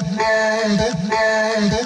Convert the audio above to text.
Batman, Batman, Batman.